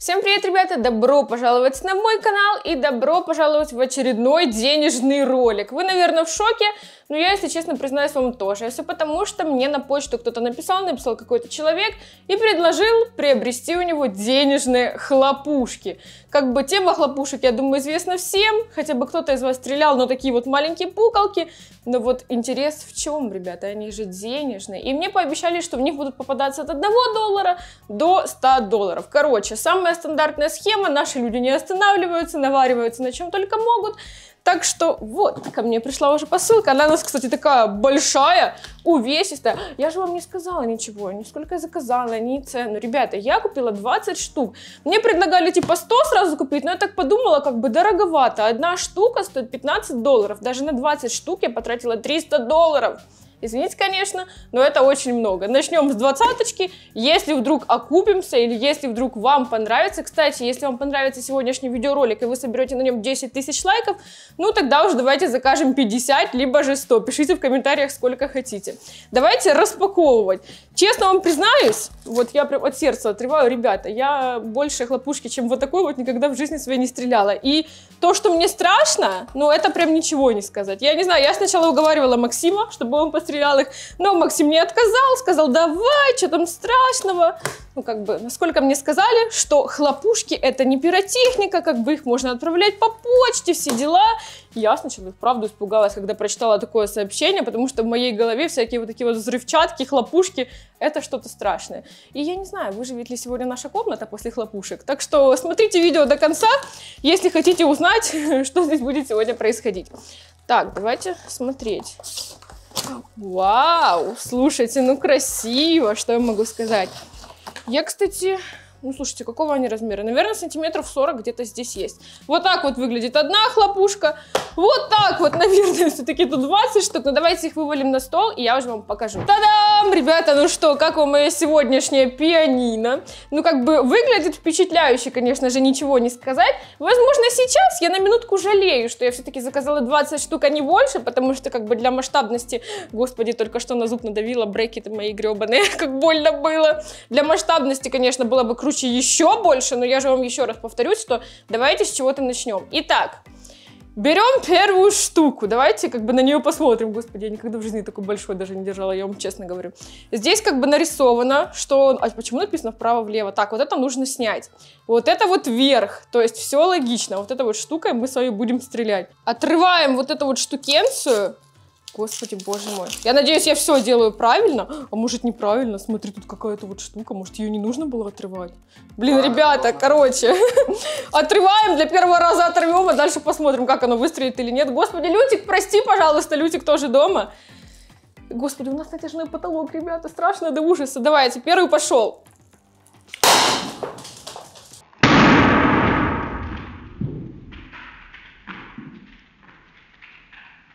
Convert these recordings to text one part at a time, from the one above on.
Всем привет, ребята! Добро пожаловать на мой канал и добро пожаловать в очередной денежный ролик. Вы, наверное, в шоке, но я, если честно, признаюсь вам тоже. Все потому, что мне на почту кто-то написал, написал какой-то человек и предложил приобрести у него денежные хлопушки. Как бы тема хлопушек, я думаю, известна всем, хотя бы кто-то из вас стрелял, но такие вот маленькие пукалки. Но вот интерес в чем, ребята? Они же денежные. И мне пообещали, что в них будут попадаться от 1 доллара до 100 долларов. Короче, самое самая стандартная схема, наши люди не останавливаются, навариваются на чем только могут. Так что вот, ко мне пришла уже посылка. Она у нас, кстати, такая большая, увесистая. Я же вам не сказала ничего, ни сколько я заказала, ни цену. Ребята, я купила 20 штук. Мне предлагали типа 100 сразу купить, но я так подумала, как бы дороговато. Одна штука стоит 15 долларов. Даже на 20 штук я потратила 300 долларов. Извините, конечно, но это очень много. Начнем с двадцаточки. Если вдруг окупимся или если вдруг вам понравится, кстати, если вам понравится сегодняшний видеоролик и вы соберете на нем 10 тысяч лайков, ну тогда уже давайте закажем 50, либо же 100. Пишите в комментариях, сколько хотите. Давайте распаковывать. Честно вам признаюсь, вот я прям от сердца отрываю, ребята, я больше хлопушки, чем вот такой вот никогда в жизни своей не стреляла. И то, что мне страшно, ну это прям ничего не сказать. Я не знаю, я сначала уговаривала Максима, чтобы он пострелял их, но Максим не отказал, сказал, давай, что там страшного. Ну как бы, насколько мне сказали, что хлопушки это не пиротехника, как бы их можно отправлять по почте, все дела. Я сначала, правда, испугалась, когда прочитала такое сообщение, потому что в моей голове всякие вот такие вот взрывчатки, хлопушки, это что-то страшное. И я не знаю, выживет ли сегодня наша комната после хлопушек. Так что смотрите видео до конца, если хотите узнать, что здесь будет сегодня происходить. Так, давайте смотреть. Вау, слушайте, ну красиво, что я могу сказать. Я, кстати, ну, слушайте, какого они размера? Наверное, сантиметров 40 где-то здесь есть. Вот так вот выглядит одна хлопушка. Вот так вот, наверное, все-таки тут 20 штук. Но ну, давайте их вывалим на стол, и я уже вам покажу. Та-дам! Ребята, ну что, как вам моя сегодняшняя пианино? Ну, как бы выглядит впечатляюще, конечно же, ничего не сказать. Возможно, сейчас я на минутку жалею, что я все-таки заказала 20 штук, а не больше, потому что, как бы, для масштабности, господи, только что на зуб надавила, брекеты мои гребаные, как больно было. Для масштабности, конечно, было бы круто круче еще больше, но я же вам еще раз повторюсь, что давайте с чего-то начнем. Итак, Берем первую штуку, давайте как бы на нее посмотрим. Господи, я никогда в жизни такой большой даже не держала, я вам честно говорю. Здесь как бы нарисовано, что... А почему написано вправо-влево? Так, вот это нужно снять. Вот это вот вверх, то есть все логично. Вот эта вот штука, мы с вами будем стрелять. Отрываем вот эту вот штукенцию, Господи, боже мой. Я надеюсь, я все делаю правильно. А может, неправильно? Смотри, тут какая-то вот штука. Может, ее не нужно было отрывать? Блин, ребята, короче. Отрываем, для первого раза оторвем, а дальше посмотрим, как оно выстрелит или нет. Господи, Лютик, прости, пожалуйста, Лютик тоже дома. Господи, у нас натяжной потолок, ребята, страшно до ужаса. Давайте, первый пошел.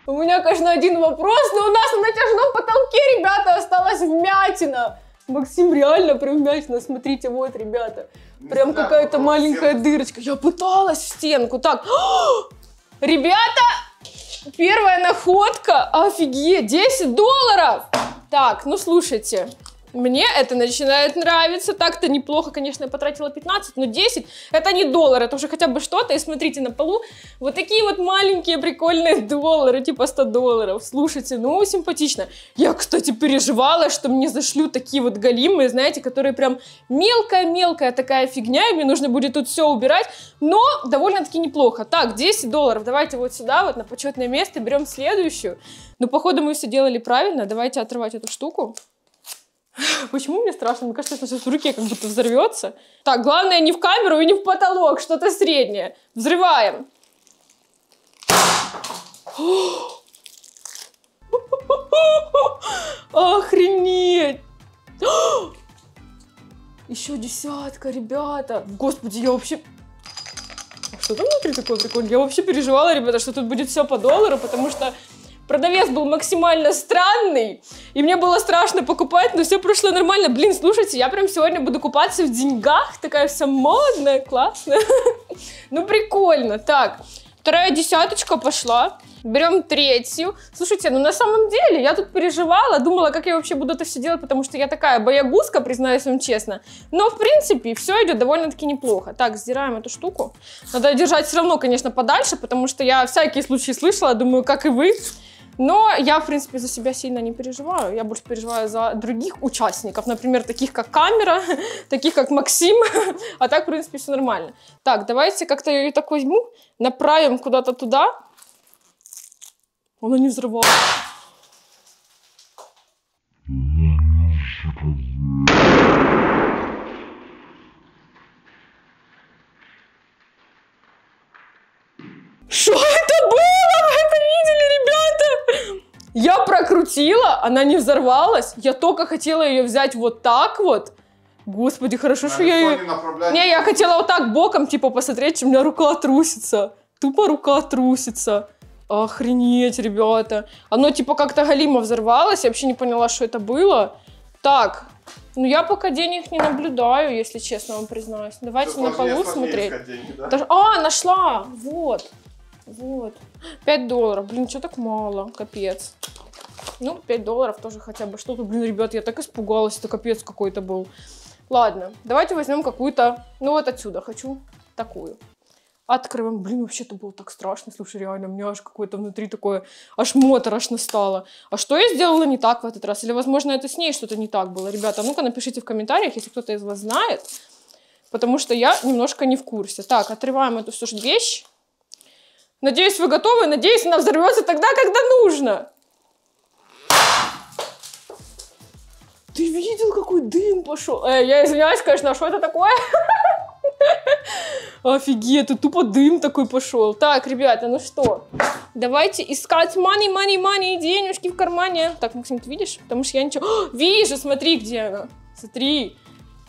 У меня, конечно, один вопрос, но у нас на натяжном потолке, ребята, осталась вмятина. Максим, реально прям вмятина, смотрите, вот, ребята. Прям какая-то маленькая дырочка. Я пыталась в стенку. Так, ребята, первая находка, офигеть, 10 долларов. Так, ну слушайте, мне это начинает нравиться. Так-то неплохо, конечно, я потратила 15, но 10 это не доллар, это уже хотя бы что-то. И смотрите, на полу вот такие вот маленькие прикольные доллары, типа 100 долларов. Слушайте, ну симпатично. Я, кстати, переживала, что мне зашлют такие вот галимые, знаете, которые прям мелкая-мелкая такая фигня, и мне нужно будет тут все убирать. Но довольно-таки неплохо. Так, 10 долларов. Давайте вот сюда, вот на почетное место, берем следующую. Ну, походу, мы все делали правильно. Давайте отрывать эту штуку. Почему мне страшно? Мне кажется, это сейчас в руке как будто взорвется. Так, главное не в камеру и не в потолок, что-то среднее. Взрываем. Охренеть! Еще десятка, ребята. Господи, я вообще... Что там внутри такое прикольное? Я вообще переживала, ребята, что тут будет все по доллару, потому что Продавец был максимально странный, и мне было страшно покупать, но все прошло нормально. Блин, слушайте, я прям сегодня буду купаться в деньгах, такая вся модная, классная. Ну, прикольно. Так, Вторая десяточка пошла. Берем третью. Слушайте, ну на самом деле я тут переживала, думала, как я вообще буду это все делать, потому что я такая боягузка, признаюсь вам честно. Но, в принципе, все идет довольно-таки неплохо. Так, сдираем эту штуку. Надо держать все равно, конечно, подальше, потому что я всякие случаи слышала, думаю, как и вы. Но я, в принципе, за себя сильно не переживаю. Я больше переживаю за других участников, например, таких как камера, таких как Максим. А так, в принципе, все нормально. Так, давайте как-то ее так возьму, направим куда-то туда. Она не взрывалась. Я прокрутила, она не взорвалась. Я только хотела ее взять вот так вот. Господи, хорошо, что я ее... Не, я хотела вот так боком, типа, посмотреть, у меня рука трусится. Тупо рука трусится. Охренеть, ребята. Оно, типа, как-то галимо взорвалось. Я вообще не поняла, что это было. Так, ну я пока денег не наблюдаю, если честно вам признаюсь. Давайте на полу смотреть. деньги, да? Даже- А, нашла! Вот. Вот. 5 долларов. Блин, что так мало? Капец. Ну, 5 долларов тоже хотя бы что-то. Блин, ребят, я так испугалась. Это капец какой-то был. Ладно, давайте возьмем какую-то... Ну, вот отсюда хочу. Такую. Открываем. Блин, вообще-то было так страшно. Слушай, реально, у меня аж какое-то внутри такое... Аж моторошно стало. А что я сделала не так в этот раз? Или, возможно, это с ней что-то не так было? Ребята, ну-ка напишите в комментариях, если кто-то из вас знает. Потому что я немножко не в курсе. Так, отрываем эту всю вещь. Надеюсь, вы готовы. Надеюсь, она взорвется тогда, когда нужно. Ты видел, какой дым пошел? Э, я извиняюсь, конечно, а что это такое? Офигеть, тут тупо дым такой пошел. Так, ребята, ну что, давайте искать money, money, money, денежки в кармане. Так, Максим, ты видишь? Потому что я ничего... О, вижу, смотри, где она. Смотри,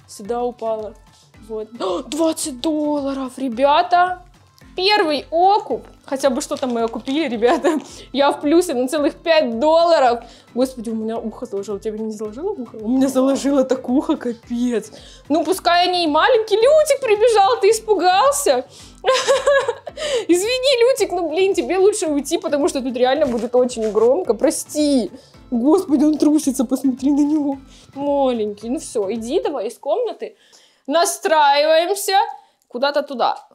сюда упала. Вот. О, 20 долларов, ребята. Первый окуп. Хотя бы что-то мы окупили, ребята. Я в плюсе на целых 5 долларов. Господи, у меня ухо заложило. Тебе не заложило ухо? У меня заложило так ухо, капец. Ну, пускай они и маленький. Лютик прибежал, ты испугался? Извини, Лютик, ну, блин, тебе лучше уйти, потому что тут реально будет очень громко. Прости. Господи, он трусится, посмотри на него. Маленький. Ну все, иди давай из комнаты. Настраиваемся куда-то туда.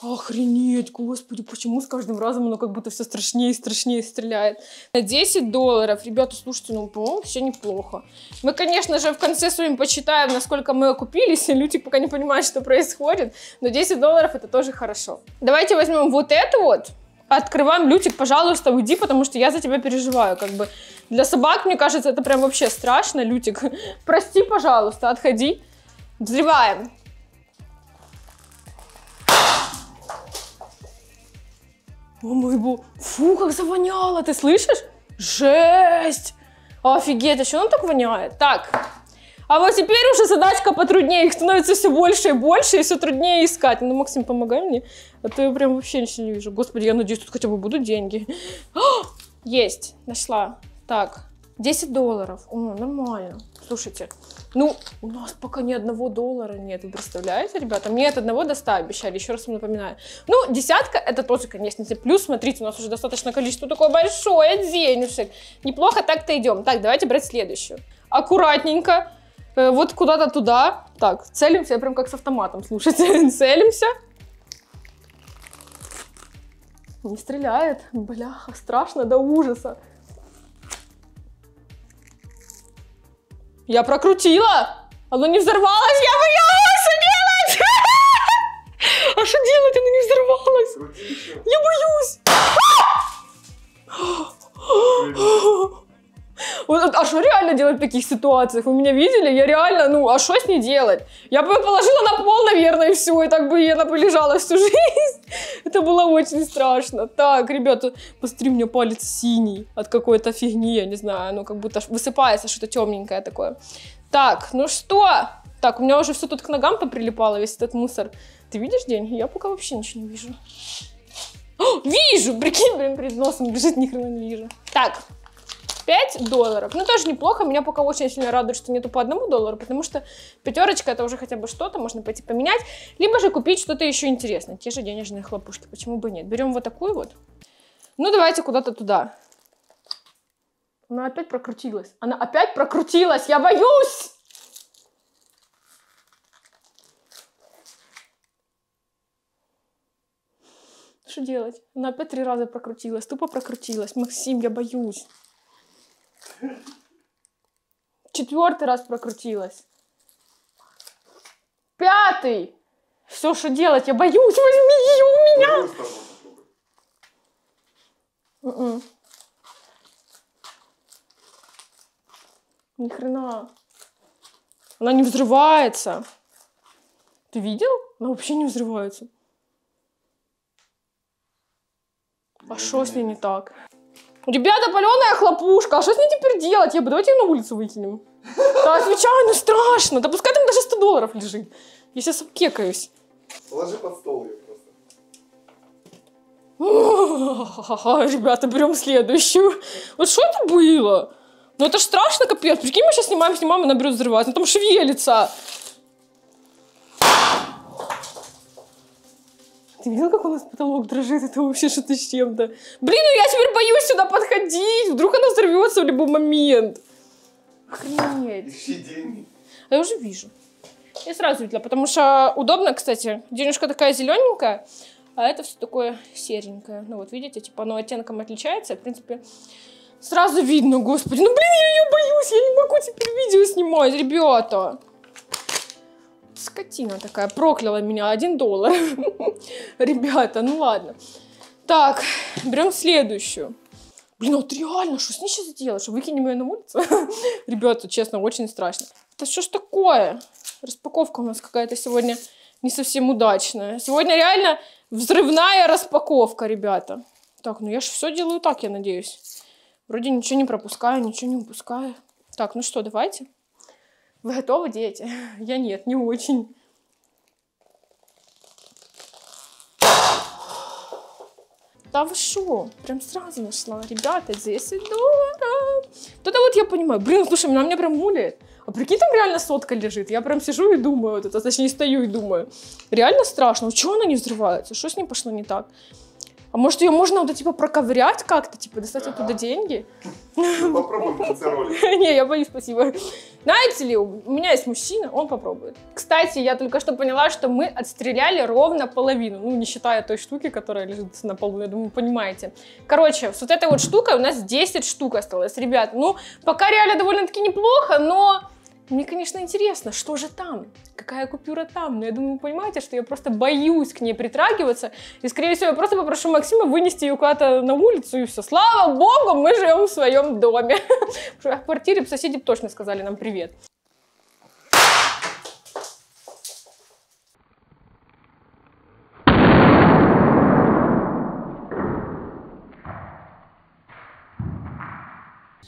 Охренеть, господи, почему с каждым разом оно как будто все страшнее и страшнее стреляет? На 10 долларов, ребята, слушайте, ну, по-моему, вообще неплохо. Мы, конечно же, в конце с вами почитаем, насколько мы окупились, и Лютик пока не понимает, что происходит, но 10 долларов это тоже хорошо. Давайте возьмем вот это вот, открываем, Лютик, пожалуйста, уйди, потому что я за тебя переживаю, как бы. Для собак, мне кажется, это прям вообще страшно, Лютик. Прости, пожалуйста, отходи. Взрываем. О мой бог. Фу, как завоняло, ты слышишь? Жесть! Офигеть, а что он так воняет? Так, а вот теперь уже задачка потруднее, их становится все больше и больше, и все труднее искать. Ну, Максим, помогай мне, а то я прям вообще ничего не вижу. Господи, я надеюсь, тут хотя бы будут деньги. О, есть, нашла. Так, 10 долларов. О, нормально. Слушайте, ну, у нас пока ни одного доллара нет, вы представляете, ребята? Мне от одного до 100 обещали, еще раз вам напоминаю. Ну, десятка, это тоже, конечно, плюс, смотрите, у нас уже достаточно количество такое большое денежек. Неплохо так-то идем. Так, давайте брать следующую. Аккуратненько, э, вот куда-то туда. Так, целимся, я прям как с автоматом, слушайте, целимся. Не стреляет, бляха, страшно до ужаса. Я прокрутила! Оно не взорвалось, я боялась, что делать? А что делать? Оно не взорвалось. Я боюсь. Вот, а что реально делать в таких ситуациях? Вы меня видели? Я реально, ну, а что с ней делать? Я бы положила на пол, наверное, и все, и так бы и она полежала всю жизнь. Это было очень страшно. Так, ребята, посмотри, у меня палец синий от какой-то фигни, я не знаю, ну, как будто высыпается что-то темненькое такое. Так, ну что? Так, у меня уже все тут к ногам поприлипало, весь этот мусор. Ты видишь деньги? Я пока вообще ничего не вижу. О, вижу! Прикинь, блин, перед носом бежит, ни хрена не вижу. Так, 5 долларов. Ну, тоже неплохо. Меня пока очень сильно радует, что нету по одному доллару, потому что пятерочка это уже хотя бы что-то, можно пойти поменять. Либо же купить что-то еще интересное. Те же денежные хлопушки. Почему бы нет? Берем вот такую вот. Ну, давайте куда-то туда. Она опять прокрутилась. Она опять прокрутилась. Я боюсь! Что делать? Она опять три раза прокрутилась. Тупо прокрутилась. Максим, я боюсь. Четвертый раз прокрутилась. Пятый! Все, что делать? Я боюсь. Возьми ее у меня! М-м. Ни хрена. Она не взрывается. Ты видел? Она вообще не взрывается. А что с ней не так? Ребята, паленая хлопушка, а что с ней теперь делать? Я бы давайте ее на улицу выкинем. Да, отвечаю, ну страшно. Да пускай там даже 100 долларов лежит. Я сейчас обкекаюсь. Положи под стол ее просто. Ребята, берем следующую. Вот что это было? Ну это ж страшно, капец. Прикинь, мы сейчас снимаем, снимаем, она берет взрываться. Ну там шевелится. Ты видел, как у нас потолок дрожит? Это вообще что-то с чем-то. Блин, ну я теперь боюсь сюда подходить. Вдруг она взорвется в любой момент. Охренеть. Ищи деньги. А Я уже вижу. Я сразу видела, потому что удобно, кстати. Денежка такая зелененькая, а это все такое серенькое. Ну вот видите, типа оно оттенком отличается. В принципе, сразу видно, господи. Ну блин, я ее боюсь, я не могу теперь видео снимать, ребята. Скотина такая, прокляла меня, один доллар. Ребята, ну ладно. Так, берем следующую. Блин, вот реально, что с ней сейчас делаешь? Выкинем ее на улицу? Ребята, честно, очень страшно. Да что ж такое? Распаковка у нас какая-то сегодня не совсем удачная. Сегодня реально взрывная распаковка, ребята. Так, ну я же все делаю так, я надеюсь. Вроде ничего не пропускаю, ничего не упускаю. Так, ну что, давайте. Вы готовы, дети? Я нет, не очень. Да вы шо? Прям сразу нашла. Ребята, 10 долларов. Тогда вот я понимаю. Блин, слушай, она меня прям мулит. А прикинь, там реально сотка лежит. Я прям сижу и думаю вот это, точнее стою и думаю. Реально страшно. Чего она не взрывается? Что с ней пошло не так? А может ее можно вот типа проковырять как-то, типа достать оттуда деньги? Ну, попробуй в конце ролика. Не, я боюсь, спасибо. Знаете ли, у меня есть мужчина, он попробует. Кстати, я только что поняла, что мы отстреляли ровно половину. Ну, не считая той штуки, которая лежит на полу, я думаю, понимаете. Короче, с вот этой вот штукой у нас 10 штук осталось, ребят. Ну, пока реально довольно-таки неплохо, но... Мне, конечно, интересно, что же там? Какая купюра там? Но я думаю, вы понимаете, что я просто боюсь к ней притрагиваться. И, скорее всего, я просто попрошу Максима вынести ее куда-то на улицу, и все. Слава богу, мы живем в своем доме. В квартире соседи точно сказали нам привет.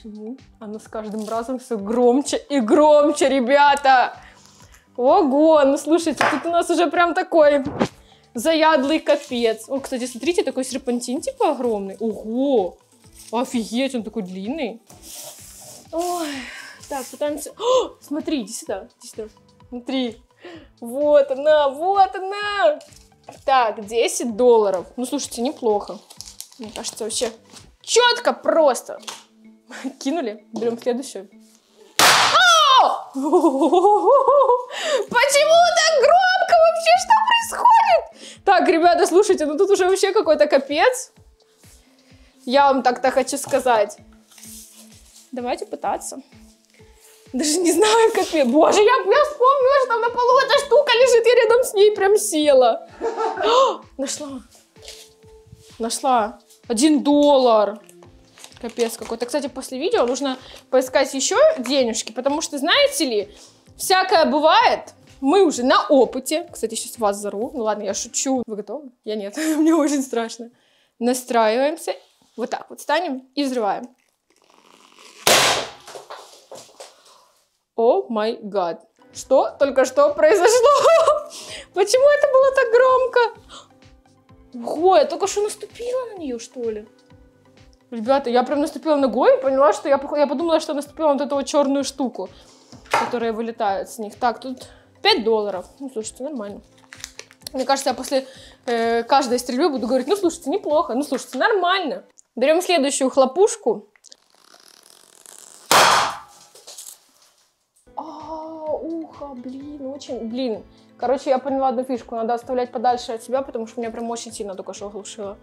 Почему? Оно с каждым разом все громче и громче, ребята! Ого, ну слушайте, тут у нас уже прям такой заядлый капец. О, кстати, смотрите, такой серпантин типа огромный. Ого! Офигеть, он такой длинный. Ой, так, пытаемся... О, смотри, иди сюда, иди сюда. Смотри. Вот она, вот она. Так, 10 долларов. Ну, слушайте, неплохо. Мне кажется, вообще четко просто. Кинули. Берем следующую. Почему так громко вообще? Что происходит? Так, ребята, слушайте, ну тут уже вообще какой-то капец. Я вам так-то хочу сказать. Давайте пытаться. Даже не знаю, как я... Боже, я, я вспомнила, что там на полу эта штука лежит, я рядом с ней прям села. О, нашла. Нашла. Один доллар. Капец какой-то. Кстати, после видео нужно поискать еще денежки, потому что, знаете ли, всякое бывает. Мы уже на опыте. Кстати, сейчас вас взорву. Ну ладно, я шучу. Вы готовы? Я нет. Мне очень страшно. Настраиваемся. Вот так вот станем и взрываем. О май гад. Что только что произошло? Почему это было так громко? Ого, я только что наступила на нее, что ли? Ребята, я прям наступила ногой и поняла, что я, я подумала, что наступила на вот эту вот черную штуку, которая вылетает с них. Так, тут 5 долларов. Ну, слушайте, нормально. Мне кажется, я после э, каждой стрельбы буду говорить, ну, слушайте, неплохо, ну, слушайте, нормально. Берем следующую хлопушку. А, ухо, блин, очень, блин. Короче, я поняла одну фишку, надо оставлять подальше от себя, потому что меня прям очень сильно только что оглушило.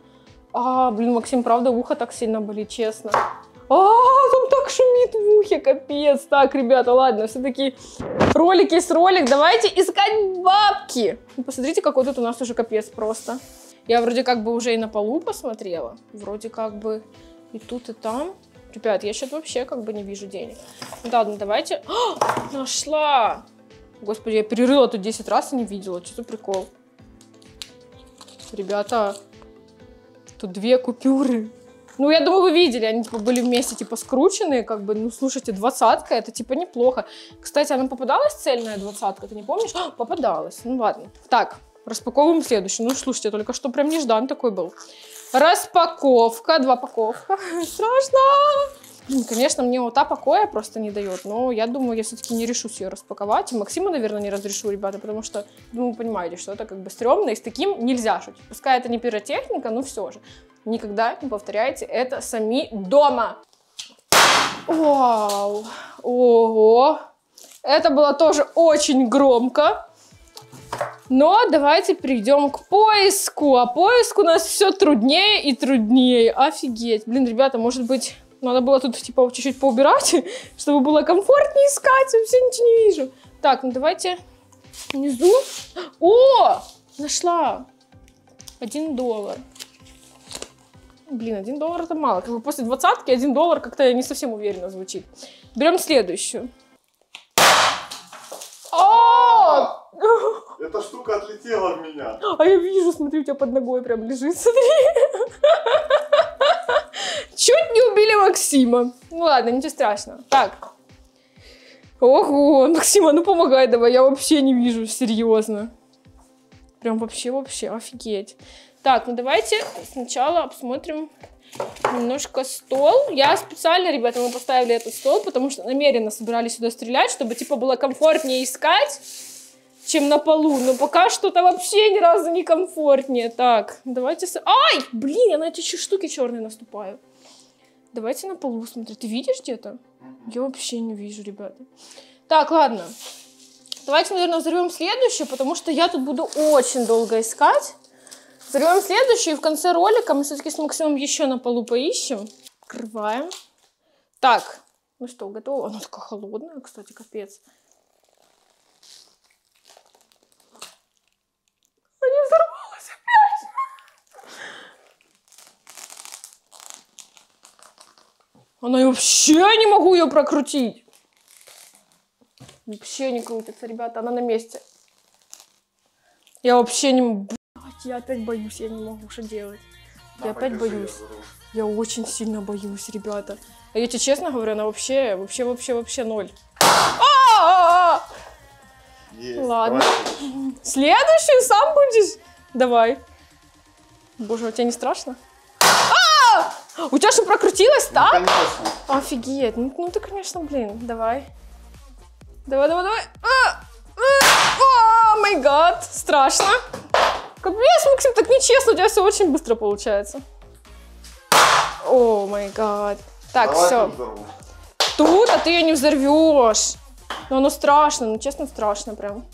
А, блин, Максим, правда, ухо так сильно болит, честно. А, там так шумит в ухе, капец. Так, ребята, ладно, все-таки ролик есть ролик. Давайте искать бабки. Ну, Посмотрите, какой тут у нас уже капец просто. Я вроде как бы уже и на полу посмотрела. Вроде как бы и тут, и там. Ребят, я сейчас вообще как бы не вижу денег. Ну, ладно, давайте. А, нашла! Господи, я перерыла тут 10 раз и не видела. Что за прикол? Ребята, тут две купюры. Ну, я думаю, вы видели, они типа были вместе, типа скрученные, как бы, ну, слушайте, двадцатка, это типа неплохо. Кстати, она попадалась цельная двадцатка, ты не помнишь? А, попадалась, ну ладно. Так, распаковываем следующую. Ну, слушайте, только что прям неждан такой был. Распаковка, два паковка. Страшно! Конечно, мне вот та покоя просто не дает, но я думаю, я все-таки не решусь ее распаковать. И Максиму, наверное, не разрешу, ребята, потому что, ну, вы понимаете, что это как бы стрёмно, и с таким нельзя шутить. Пускай это не пиротехника, но все же. Никогда не повторяйте это сами дома. Вау! Ого! Это было тоже очень громко. Но давайте перейдем к поиску. А поиск у нас все труднее и труднее. Офигеть. Блин, ребята, может быть, надо было тут типа чуть-чуть поубирать, чтобы было комфортнее искать. Вообще ничего не вижу. Так, ну давайте внизу. О! Нашла. Один доллар. Блин, один доллар это мало. Как бы после двадцатки один доллар как-то не совсем уверенно звучит. Берем следующую. О! Эта штука отлетела в меня. А я вижу, смотри, у тебя под ногой прям лежит, смотри. Чуть не убили Максима. Ну ладно, ничего страшного. Так. Ого, Максима, ну помогай давай, я вообще не вижу, серьезно. Прям вообще-вообще, офигеть. Так, ну давайте сначала обсмотрим немножко стол. Я специально, ребята, мы поставили этот стол, потому что намеренно собирались сюда стрелять, чтобы, типа, было комфортнее искать, чем на полу. Но пока что-то вообще ни разу не комфортнее. Так, давайте... Ай, блин, я на эти штуки черные наступаю. Давайте на полу смотреть. Ты видишь где-то? Я вообще не вижу, ребята. Так, ладно. Давайте, наверное, взорвем следующую, потому что я тут буду очень долго искать. Взорвем следующую, и в конце ролика мы все-таки с Максимом еще на полу поищем. Открываем. Так, ну что, готово? Она такая холодная, кстати, капец. Она не взорвалась опять. Она и вообще не могу ее прокрутить. Вообще не крутится, ребята, она на месте. Я вообще не... м- Блядь, я опять боюсь, я не могу, что делать. Я На, опять боюсь. я. Я очень сильно боюсь, ребята. А я тебе честно говорю, она вообще, вообще, вообще, вообще ноль. А-а-а! Есть. Ладно. давай. Следующую сам будешь? Давай. Боже, а у тебя не страшно? У тебя что, прокрутилось, Ну, так? конечно. Офигеть. Ну, ну ты, конечно, блин, давай. Давай, давай, давай. А! А! О май гад. Страшно. Капец, Максим, так нечестно, у тебя все очень быстро получается. О май гад. Так, Давай все. тут а ты ее не взорвешь. Ну, оно страшно, ну, честно, страшно прям.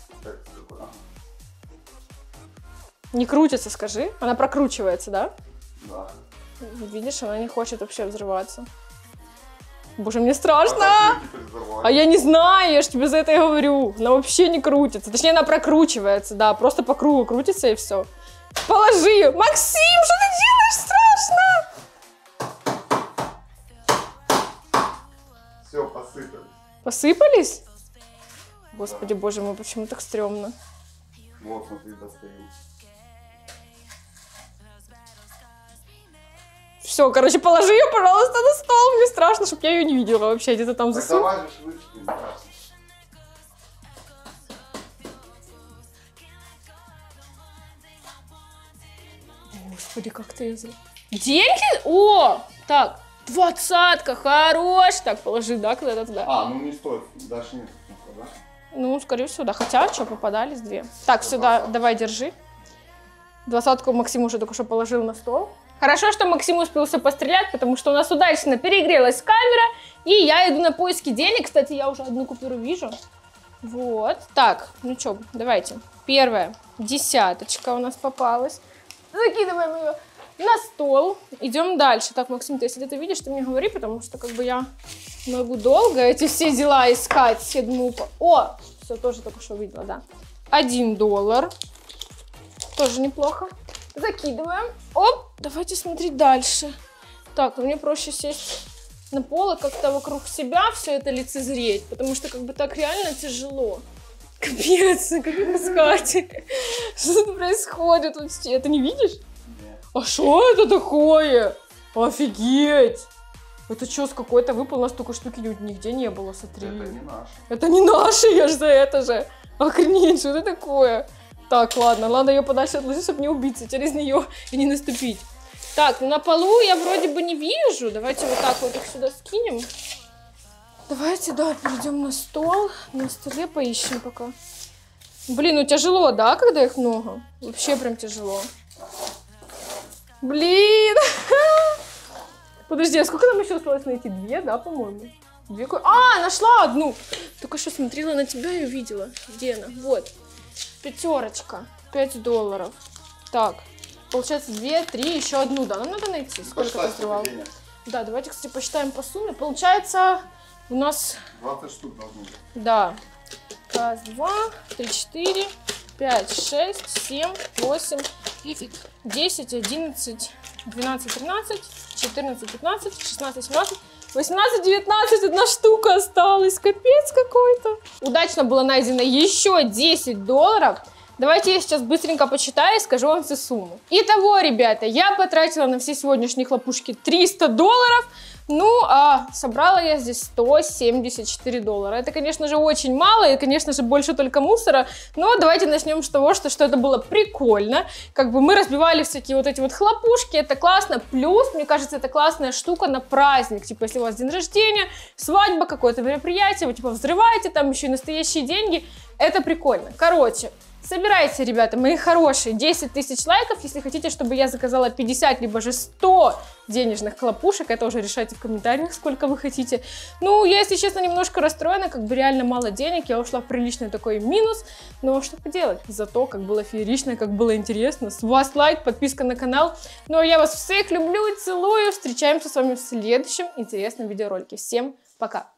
Не крутится, скажи. Она прокручивается, да? Да. Видишь, она не хочет вообще взрываться. Боже, мне страшно. А я не знаю, я ж тебе за это и говорю. Она вообще не крутится. Точнее, она прокручивается, да. Просто по кругу крутится и все. Положи ее. Максим, что ты делаешь? Страшно. Все, посыпались. Посыпались? Господи, боже мой, почему так стрёмно? Вот, смотри, достаю. Все, короче, положи ее, пожалуйста, на стол. Мне страшно, чтобы я ее не видела вообще. Где-то там страшно. Господи, как ты ее Деньги? О! Так, Двадцатка, хорош! Так, положи, да, куда-то туда. А, ну не стоит, дальше нет. Да? Ну, скорее всего, да. Хотя, что, попадались две. Так, сюда, давай, держи. Двадцатку Максим уже только что положил на стол. Хорошо, что Максим успелся пострелять, потому что у нас удачно перегрелась камера, и я иду на поиски денег. Кстати, я уже одну купюру вижу. Вот. Так, ну что, давайте. Первая десяточка у нас попалась. Закидываем ее на стол. Идем дальше. Так, Максим, ты если ты видишь, ты мне говори, потому что как бы я могу долго эти все дела искать. Я думаю, о, все, тоже только что увидела, да. Один доллар. Тоже неплохо. Закидываем. Оп, давайте смотреть дальше. Так, ну мне проще сесть на пол и как-то вокруг себя все это лицезреть, потому что как бы так реально тяжело. Капец, как искать. Что тут происходит вообще? Ты не видишь? Нет. А что это такое? Офигеть! Это что, с какой-то выпал? У нас только штуки ни- нигде не было, смотри. Это не наш. Это не наши, я же за это же. Охренеть, что это такое? Так, ладно, надо ее подальше отложить, чтобы не убиться через нее и не наступить. Так, ну на полу я вроде бы не вижу. Давайте вот так вот их сюда скинем. Давайте, да, перейдем на стол. На столе поищем пока. Блин, ну тяжело, да, когда их много? Вообще прям тяжело. Блин! Подожди, а сколько нам еще осталось найти? Две, да, по-моему? Две А, нашла одну! Только что смотрела на тебя и увидела. Где она? Вот. Пятерочка. Пять долларов. Так. Получается, две, три, еще одну, да? Нам надо найти. Сколько ты открывал? Да, давайте, кстати, посчитаем по сумме. Получается, у нас 20 штук должно быть. да. Раз, два, три, четыре, пять, шесть, семь, восемь, десять, одиннадцать, двенадцать, тринадцать, четырнадцать, пятнадцать, шестнадцать, семнадцать, восемнадцать, девятнадцать, одна штука осталась. Капец какой-то. Удачно было найдено еще 10 долларов. Давайте я сейчас быстренько почитаю и скажу вам всю сумму. Итого, ребята, я потратила на все сегодняшние хлопушки 300 долларов. Ну, а собрала я здесь 174 доллара. Это, конечно же, очень мало, и, конечно же, больше только мусора. Но давайте начнем с того, что, что это было прикольно. Как бы мы разбивали всякие вот эти вот хлопушки, это классно. Плюс, мне кажется, это классная штука на праздник. Типа, если у вас день рождения, свадьба, какое-то мероприятие, вы типа взрываете, там еще и настоящие деньги. Это прикольно. Короче, Собирайте, ребята, мои хорошие, 10 тысяч лайков, если хотите, чтобы я заказала 50, либо же 100 денежных хлопушек, это уже решайте в комментариях, сколько вы хотите. Ну, я, если честно, немножко расстроена, как бы реально мало денег, я ушла в приличный такой минус, но что поделать, зато как было феерично, как было интересно. С вас лайк, подписка на канал. Ну, а я вас всех люблю целую, встречаемся с вами в следующем интересном видеоролике. Всем пока!